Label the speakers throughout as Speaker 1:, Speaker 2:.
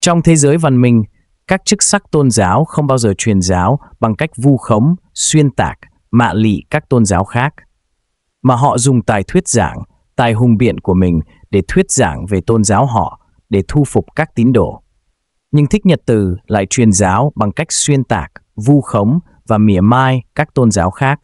Speaker 1: Trong thế giới văn minh, các chức sắc tôn giáo không bao giờ truyền giáo bằng cách vu khống, xuyên tạc, mạ lị các tôn giáo khác, mà họ dùng tài thuyết giảng, tài hùng biện của mình để thuyết giảng về tôn giáo họ, để thu phục các tín đồ. Nhưng Thích Nhật Từ lại truyền giáo bằng cách xuyên tạc, vu khống và mỉa mai các tôn giáo khác.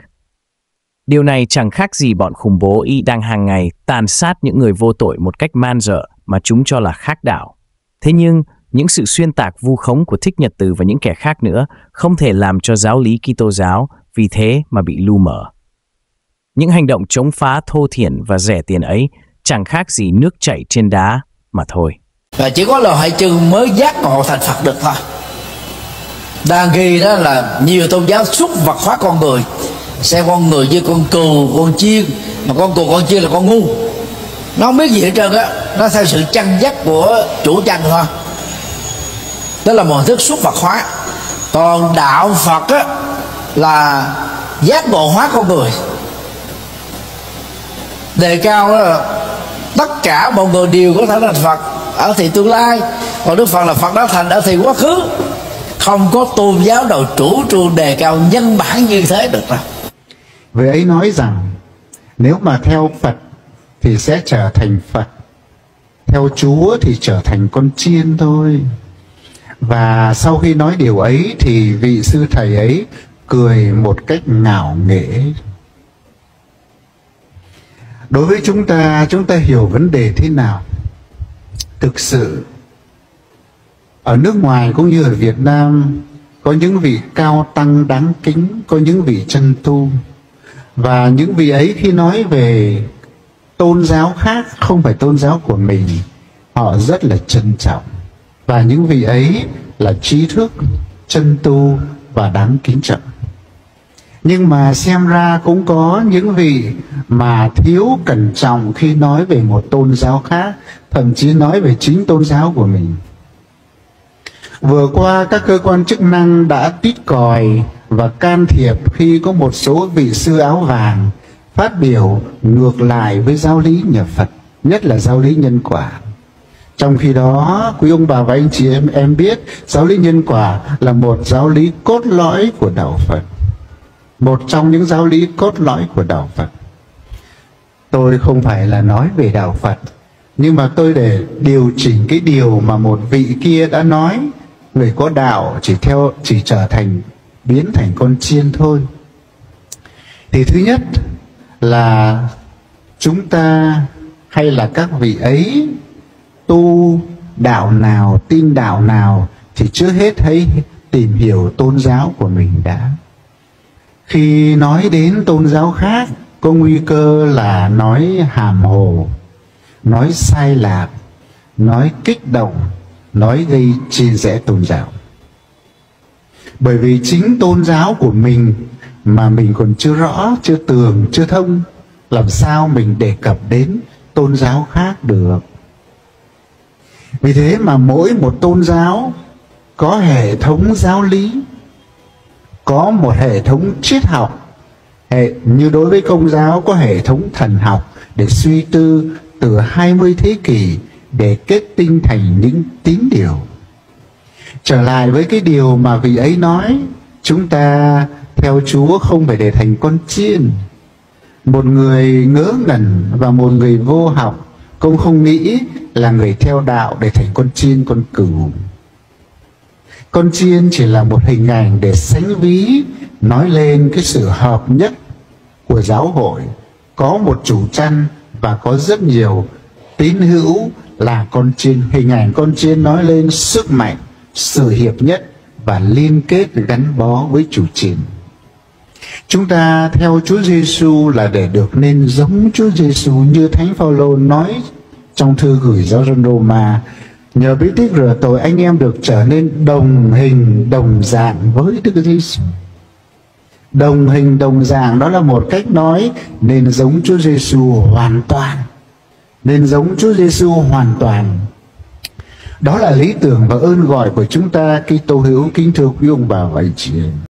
Speaker 1: Điều này chẳng khác gì bọn khủng bố y đang hàng ngày tàn sát những người vô tội một cách man dợ mà chúng cho là khác đạo. Thế nhưng, những sự xuyên tạc vu khống của Thích Nhật Từ và những kẻ khác nữa không thể làm cho giáo lý Kitô giáo vì thế mà bị lu mờ. Những hành động chống phá, thô thiển và rẻ tiền ấy chẳng khác gì nước chảy trên đá mà thôi.
Speaker 2: Và chỉ có lời hại chừng mới giác ngộ thành Phật được thôi. Đang ghi đó là nhiều tôn giáo xúc vật hóa con người, xem con người như con cừu, con chiên, mà con cừu con chiên là con ngu nó không biết gì hết trơn á, nó theo sự chăn dắt của chủ chăn thôi đó là một thức xuất vật hóa. Còn đạo phật á, là giác ngộ hóa con người. Đề cao đó là tất cả mọi người đều có thể thành phật ở thì tương lai. Còn đức phật là phật đã thành ở thì quá khứ. Không có tôn giáo nào chủ trương đề cao nhân bản như thế được đâu.
Speaker 3: Vì ấy nói rằng, nếu mà theo Phật thì sẽ trở thành Phật. Theo Chúa thì trở thành con chiên thôi. Và sau khi nói điều ấy thì vị sư thầy ấy cười một cách ngạo nghễ. Đối với chúng ta, chúng ta hiểu vấn đề thế nào? Thực sự, ở nước ngoài cũng như ở Việt Nam, có những vị cao tăng đáng kính, có những vị chân tu và những vị ấy khi nói về tôn giáo khác không phải tôn giáo của mình họ rất là trân trọng và những vị ấy là trí thức chân tu và đáng kính trọng nhưng mà xem ra cũng có những vị mà thiếu cẩn trọng khi nói về một tôn giáo khác thậm chí nói về chính tôn giáo của mình vừa qua các cơ quan chức năng đã tít còi và can thiệp khi có một số vị sư áo vàng phát biểu ngược lại với giáo lý nhà Phật, nhất là giáo lý nhân quả. Trong khi đó, quý ông bà và anh chị em em biết giáo lý nhân quả là một giáo lý cốt lõi của đạo Phật. Một trong những giáo lý cốt lõi của đạo Phật. Tôi không phải là nói về đạo Phật, nhưng mà tôi để điều chỉnh cái điều mà một vị kia đã nói, người có đạo chỉ theo chỉ trở thành biến thành con chiên thôi thì thứ nhất là chúng ta hay là các vị ấy tu đạo nào, tin đạo nào thì trước hết hãy tìm hiểu tôn giáo của mình đã. Khi nói đến tôn giáo khác, có nguy cơ là nói hàm hồ, nói sai lạc, nói kích động, nói gây chia rẽ tôn giáo. Bởi vì chính tôn giáo của mình mà mình còn chưa rõ, chưa tường, chưa thông, làm sao mình đề cập đến tôn giáo khác được? Vì thế mà mỗi một tôn giáo có hệ thống giáo lý, có một hệ thống triết học. Hệ, như đối với công giáo có hệ thống thần học để suy tư từ 20 thế kỷ để kết tinh thành những tín điều. Trở lại với cái điều mà vị ấy nói, chúng ta theo chúa không phải để thành con chiên. Một người ngớ ngẩn và một người vô học cũng không nghĩ là người theo đạo để thành con chiên, con cừu. Con chiên chỉ là một hình ảnh để sánh ví, nói lên cái sự hợp nhất của giáo hội. Có một chủ chăn và có rất nhiều tín hữu là con chiên. Hình ảnh con chiên nói lên sức mạnh, sự hiệp nhất và liên kết gắn bó với chủ chiến. Chúng ta theo Chúa Giêsu là để được nên giống Chúa Giêsu như Thánh Phaolô nói trong thư gửi giáo dân Roma nhờ bí tích rửa tội, anh em được trở nên đồng hình, đồng dạng với Đức Giêsu. Đồng hình, đồng dạng, đó là một cách nói nên giống Chúa Giêsu hoàn toàn. Nên giống Chúa Giêsu hoàn toàn đó là lý tưởng và ơn gọi của chúng ta khi tô hữu kính thưa quý ông bà và anh chị em